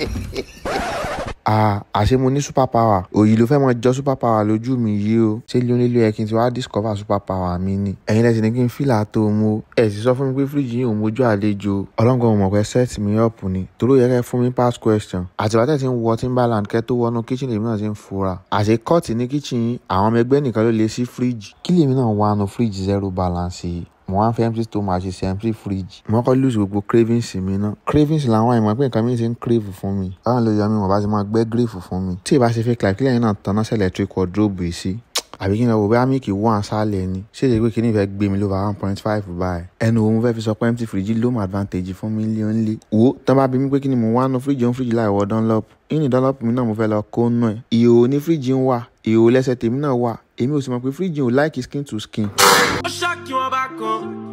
ah àṣé mo ní super power òyì ló fẹ́ mọ jọ super power lójú mi yìí o. Ṣé lílo lílo ẹ kí n ti wá discover super power mi ni? Ẹ̀yin lẹ́sìn ní kí n fìlà tó mo ẹ̀ sì sọ fún mi pé fíríjì yìí ò mójú àlejò ọlọ́ngàn mọ̀ pé set mi up ni. Torí ó yẹ kẹ́ fún mi pass question. Àtìwá tẹ̀ tí ń wọ timberland kẹ́ tó wọnú kitchen lèmi náà ti ń fura. Àṣé kọ́ọ̀tì ní kitchen àwọn ọmọ ẹgbẹ́ nìkan ló lè sí fíríjì kí lèmi náà wá nu fíríjì zero balance yìí mo wá ń fi empty stomach ṣe empty fridge. Mo kọ́ lose gbogbo cravings mi ná cravings làwọn àìmọ̀ pé nǹkan mi ti ń crave fún mi. Báwọn lè yọ mi wọ́n bá ti máa gbẹ́ grave fún mi. Tí ì bá ṣe fake life kílẹ̀ yín náà tanná sí electric wardrobe yìí sí àbí kí n lọ wò bóyá mílìkì wọ́n àṣálẹ̀ ni? Ṣé èdè pé kí ni ìfẹ́ gbé mi lóba one point five báyìí? Ẹnu òun fẹ́ fi sọ pé empty fridge ló mọ advantage fún mi lé ńlé wo tán bá bí mi pé kí ni mo wá nu fridge òun fridge láì wọ dunlop. Ìní dunlop mi náà mo fẹ́ lọ kó nù ẹ̀. Ìhòòhò ní fridge ń wà ìhòòhò lẹ́sẹ̀ tèmi náà wà. Èmi ò sì mọ̀ pé fridge ò like skin to skin. ó ṣàkíwọ́n bá kan